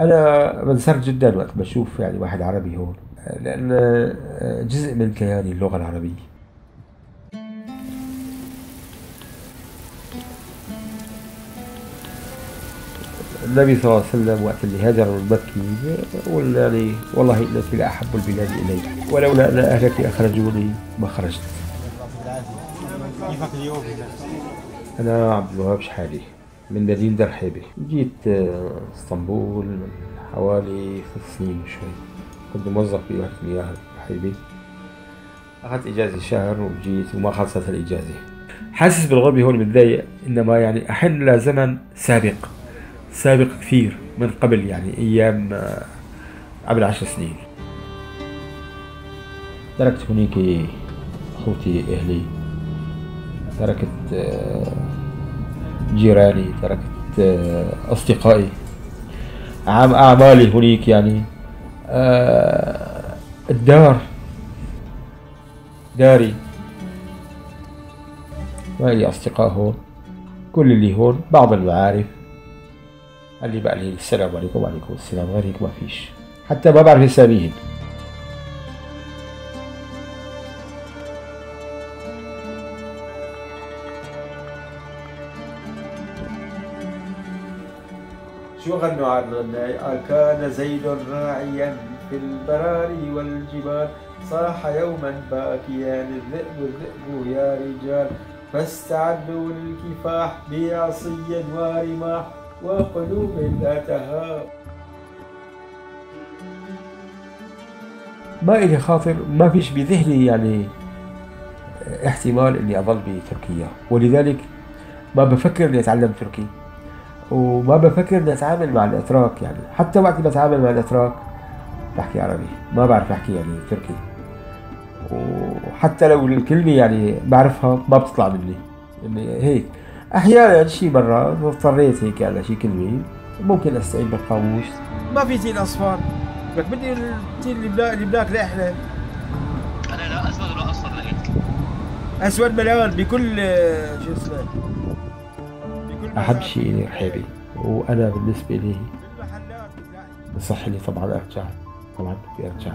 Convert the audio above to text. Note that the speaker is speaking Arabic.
أنا بنسر جدا وقت بشوف يعني واحد عربي هون لأن جزء من كياني اللغة العربية. النبي صلى الله عليه وسلم وقت اللي هاجر من مكة قال يعني والله انك لاحب البلاد الي ولولا أن أهلك أخرجوني ما خرجت. كيفك اليوم؟ أنا عبد الوهاب شحالي من مدينة درحيبة جيت آه، اسطنبول من حوالي ست سنين وشوي كنت موظف بوحدة مياه درحيبة أخذت إجازة شهر وجيت وما خلصت الإجازة. حاسس بالغربة هون متضايق إنما يعني أحن لزمن سابق سابق كثير من قبل يعني أيام آه، قبل عشر سنين. تركت هناك أخوتي أهلي. تركت آه، جيراني تركت آه، أصدقائي. أعمالي هناك يعني. الدار. داري. ما لي أصدقاء هون. كل اللي هون بعض المعارف. قال لي بقى لي السلام عليكم وعليكم السلام غير هيك ما فيش. حتى ما بعرف اساميهم شو غنوا عن كان زيد راعيا في البراري والجبال. صاح يوما باكيا الذئب الذئب يا رجال. فاستعدوا للكفاح بعصي ورماح وقلوب لا تهاب. ما إلي خاطر ما فيش بذهني يعني احتمال إني أظل بتركيا. ولذلك ما بفكر إني أتعلم تركي. وما بفكر إني أتعامل مع الإتراك يعني. حتى وقت بتعامل مع الإتراك بحكي عربي ما بعرف أحكي يعني تركي. وحتى لو الكلمة يعني بعرفها ما بتطلع مني. يعني هيك. أحيانا شي مرات اضطريت هيك على شي كلمة ممكن أستعين بالقاموس. ما في تين اصفر لك بدي التين اللي بلاك اللي بلاك لاحلى أنا لا أسود ولا أصفر لقيت أسود مليان بكل شو اسمه احب شيء رحيبي وأنا بالنسبة لي بصح لي طبعا أرجع طبعا بدي أرجع.